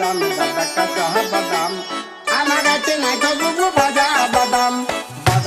বাদাম দাদা কাঁচা বাদাম। আমার কাছে নাই তো বুবু